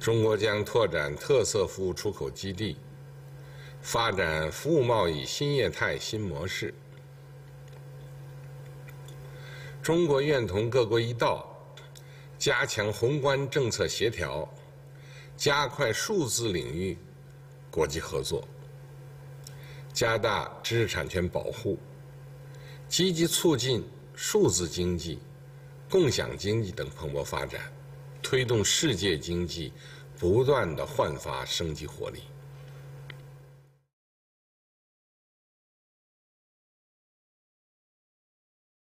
中国将拓展特色服务出口基地，发展服务贸易新业态新模式。中国愿同各国一道，加强宏观政策协调，加快数字领域国际合作，加大知识产权保护，积极促进数字经济、共享经济等蓬勃发展，推动世界经济不断的焕发生机活力。